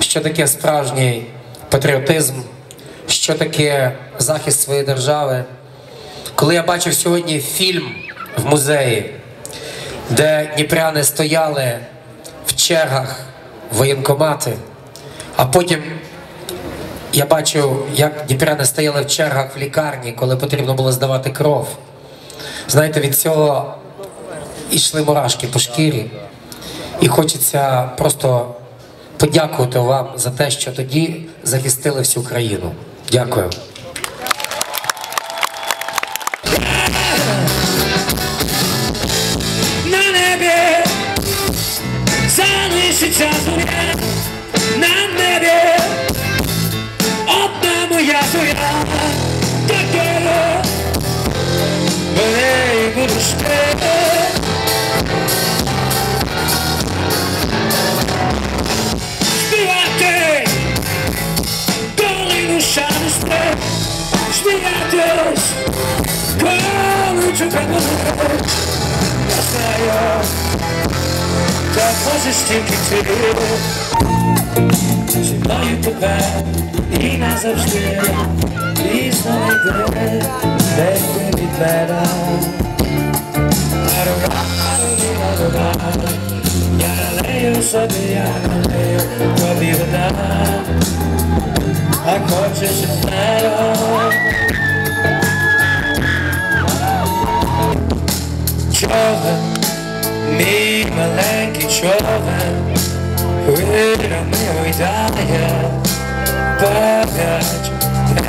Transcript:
що таке справжній патріотизм, що таке захист своєї держави. Коли я бачив сьогодні фільм в музеї, де дніпряни стояли в чергах воєнкомати, а потім я бачив, як дніпряни стояли в чергах в лікарні, коли потрібно було здавати кров. Знаєте, від цього йшли мурашки по шкірі. І хочеться просто подякувати вам за те, що тоді захистили всю країну. Дякую. на небі залишиться зоря на небі одна моя зоря the actors Courage and courage Yes I am That was a stinky tear She lied to bed I nazawsze I znajdę Będzie mi better Ja leję sobie, ja leję, robię da A eu się w each other Me, my like each other Örömmel, hogy álljál Bagát, ne